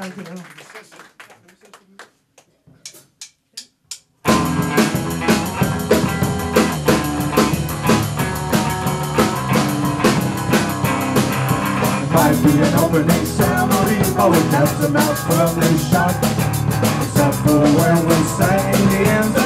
Danke. Ja. Might be an opening ceremony, but we left them out firmly shut. Except for when we sang the end.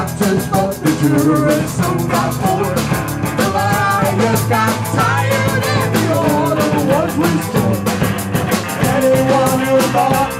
doctors, for the jurors so got bored. The liars got tired and the order was restored. Anyone who thought